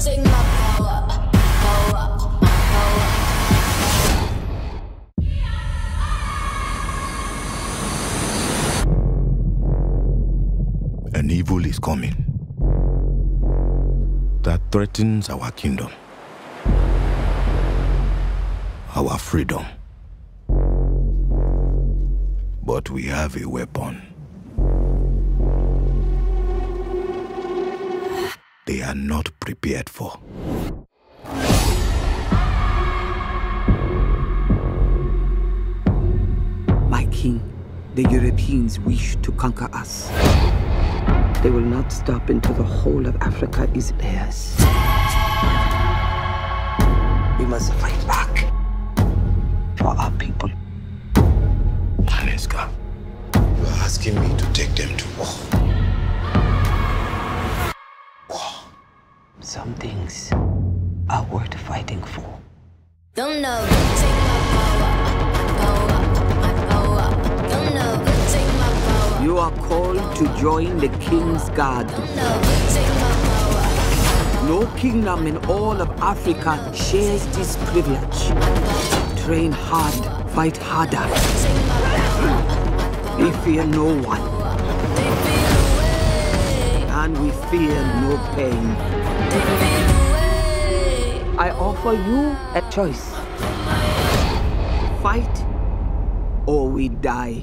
An evil is coming that threatens our kingdom, our freedom. But we have a weapon. They are not prepared for. My king, the Europeans wish to conquer us. They will not stop until the whole of Africa is theirs. We must fight back for our people. Nanisca, you are asking me to take them to war. Some things are worth fighting for. Don't know, take my power, power, my power. Don't know, take my power. You are called to join the king's guard. Don't know, take my power. No kingdom in all of Africa shares this privilege. Train hard, fight harder. Take. We fear no one, They feel away. And we fear no pain. I offer you a choice. Fight or we die.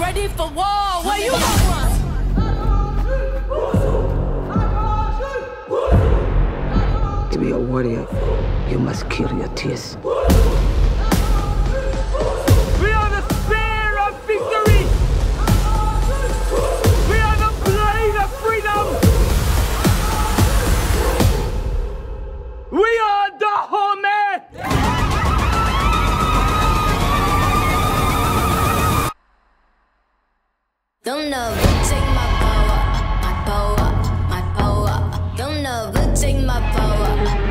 Ready for war? Where you going? To be a warrior, you must kill your tears. We are the spear of victory! We are the blade of freedom! We are the home! Don't know take my power.